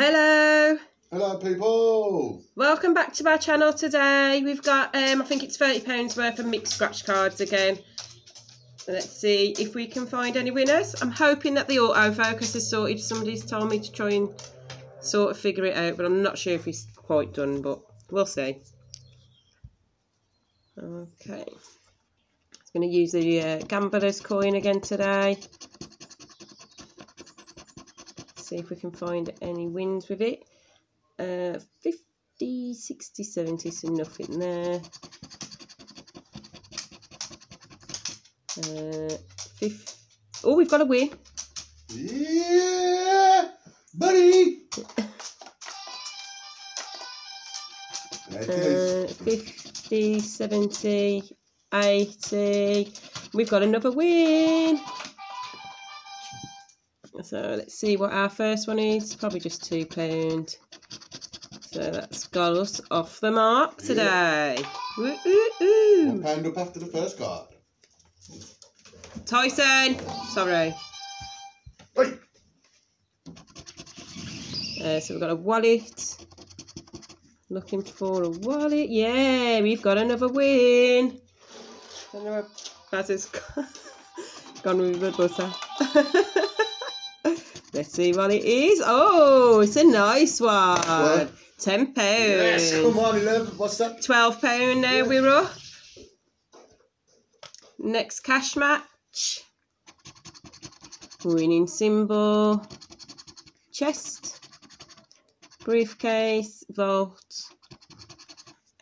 Hello, Hello, people. welcome back to our channel today. We've got, um, I think it's £30 worth of mixed scratch cards again. Let's see if we can find any winners. I'm hoping that the autofocus is sorted. Somebody's told me to try and sort of figure it out, but I'm not sure if he's quite done, but we'll see. Okay. I'm going to use the uh, Gambler's coin again today. See if we can find any wins with it. Uh, 50, 60, 70, so nothing there. Uh, 50, oh, we've got a win. Yeah, buddy. Uh, 50, 70, 80. We've got another win. So let's see what our first one is. Probably just £2. So that's got us off the mark today. Woo, woo, One woo. pound up after the first card. Tyson! Sorry. Wait. Uh, so we've got a wallet. Looking for a wallet. Yeah, we've got another win. I don't know where Baz has gone with the butter. Let's see what it is. Oh, it's a nice one. What? Ten pounds. Yes, come on, eleven. What's that? Twelve pound now Yeah. we're up. Next cash match. Winning symbol. Chest. Briefcase. Vault.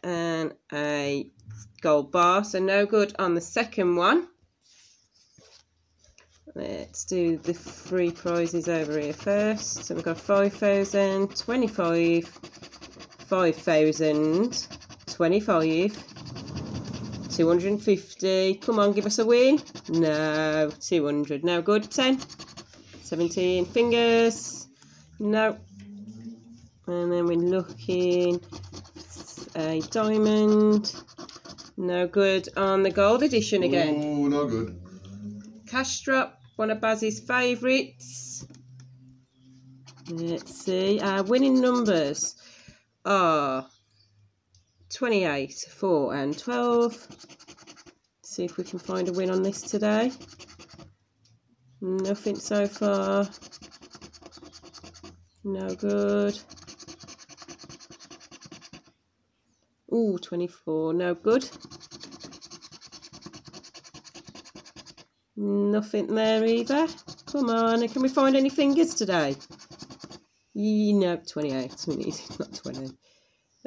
And a gold bar. So no good on the second one. Let's do the three prizes over here first. So we've got 5,000, 25, 5,000, 25, 250. Come on, give us a win. No, 200. No good. 10, 17 fingers. No. And then we're looking a diamond. No good on the gold edition again. Oh, no good. Cash drop, one of Baz's favourites. Let's see, our winning numbers are 28, 4 and 12. See if we can find a win on this today. Nothing so far. No good. Ooh, 24, no good. Nothing there either. Come on, can we find any fingers today? No, 28. We need not 20.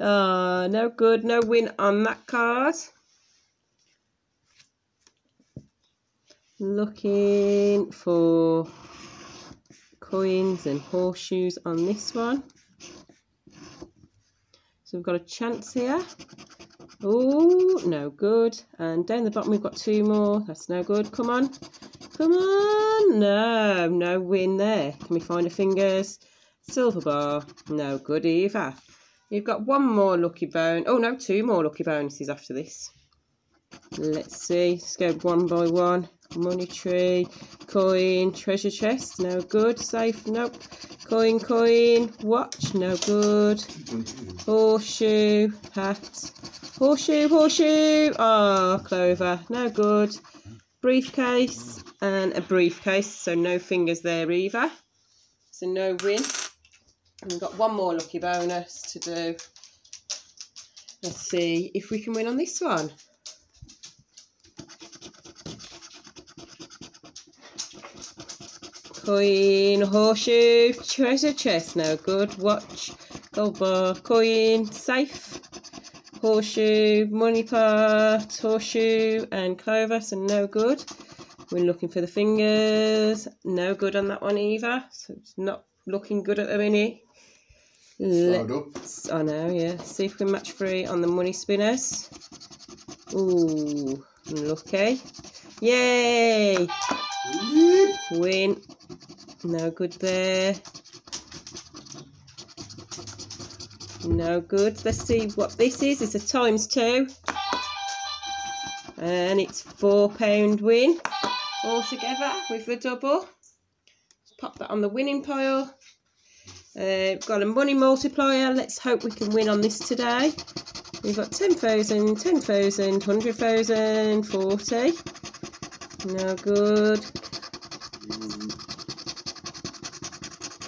Ah, no good. No win on that card. Looking for coins and horseshoes on this one. So we've got a chance here. Oh, no good. And down the bottom we've got two more. That's no good. Come on. Come on. No, no win there. Can we find the fingers? Silver bar. No good either. You've got one more lucky bone. Oh, no, two more lucky bonuses after this. Let's see. Let's go one by one. Money tree, coin, treasure chest. No good. Safe. Nope. Coin, coin. Watch. No good. Horseshoe, hat, horseshoe, horseshoe. Oh, clover, no good. Briefcase and a briefcase, so no fingers there either. So no win. And we've got one more lucky bonus to do. Let's see if we can win on this one. Coin, horseshoe, treasure chest, no good. Watch, gold bar, coin, safe, horseshoe, money part, horseshoe, and clover, so no good. We're looking for the fingers, no good on that one either, so it's not looking good at the minute. Let's, I know, yeah. See if we can match free on the money spinners. Ooh, lucky. Yay! Win. No good there. No good. Let's see what this is. It's a times two. And it's four pound win all together with the double. Pop that on the winning pile. Uh, we've got a money multiplier. Let's hope we can win on this today. We've got 10,000, 10,000, 100,000, 40. No good.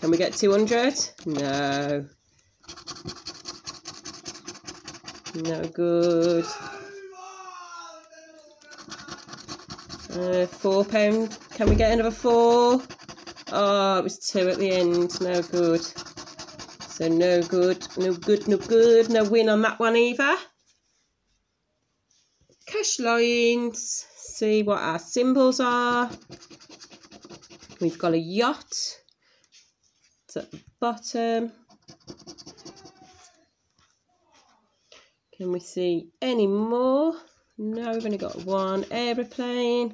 Can we get 200? No. No good. Uh, four pound. Can we get another four? Oh, it was two at the end. No good. So no good, no good, no good. No win on that one either. Cash lines. See what our symbols are. We've got a yacht. At the bottom. Um, can we see any more? No, we've only got one aeroplane,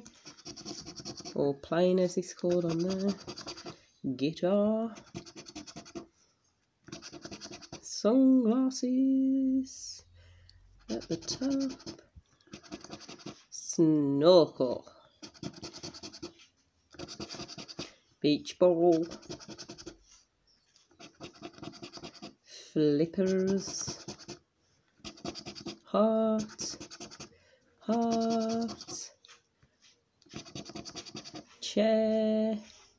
or plane as it's called on there. Guitar. Sunglasses at the top. Snorkel. Beach ball. Flippers. Heart heart, chair.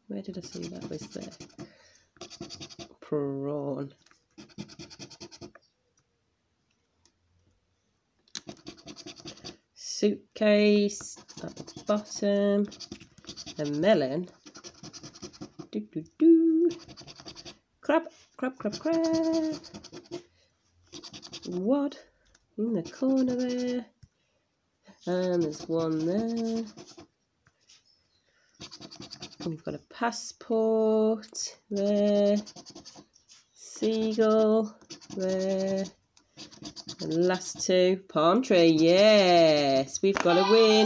Where did I see that was there? Prawn. Suitcase at the bottom. A melon. Do do do. Crab, crab, crab, crab. What in the corner there? And there's one there. We've got a passport there. Seagull there. And last two, palm tree. Yes, we've got a win.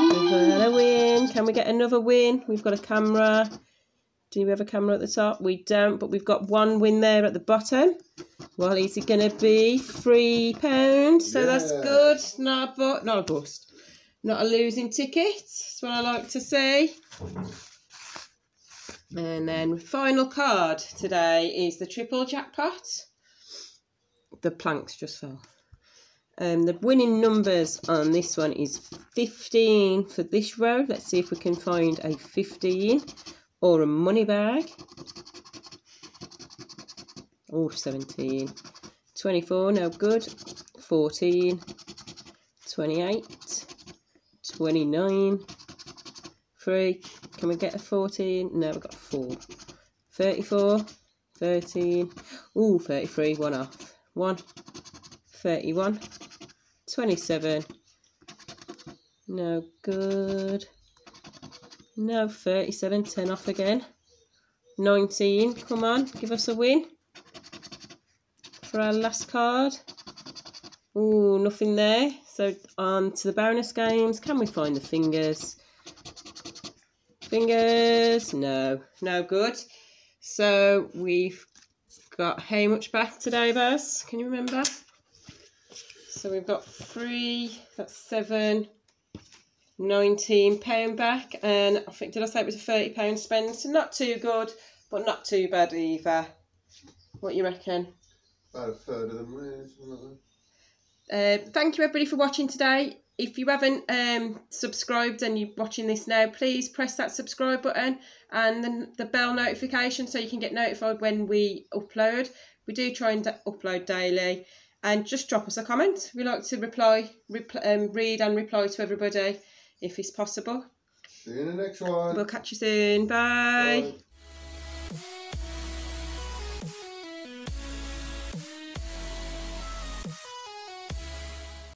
We've got a win. Can we get another win? We've got a camera. Do we have a camera at the top? We don't, but we've got one win there at the bottom. Well, is it going to be three pounds? So yeah. that's good. Not a but, not a bust. Not a losing ticket. That's what I like to see. And then final card today is the triple jackpot. The planks just fell. Um, the winning numbers on this one is 15 for this row. Let's see if we can find a 15 or a money bag. Oh, 17. 24, no good. 14. 28. 29. 3. Can we get a 14? No, we've got 4. 34. 13. Ooh, 33. One off. 1. 31. 27. No good. No, 37. 10 off again. 19. Come on, give us a win for our last card. Oh, nothing there. So on to the Baroness games. Can we find the fingers? Fingers? No. No good. So we've got how much back today, Baz? Can you remember? So we've got three, that's seven, 19 pound back and I think did I say it was a 30 pound spend so not too good but not too bad either what you reckon about a third of them, uh, thank you everybody for watching today. If you haven't um, subscribed and you're watching this now, please press that subscribe button and then the bell notification so you can get notified when we upload. We do try and upload daily. And just drop us a comment. We like to reply, um, read and reply to everybody if it's possible. See you in the next one. We'll catch you soon. Bye. Bye.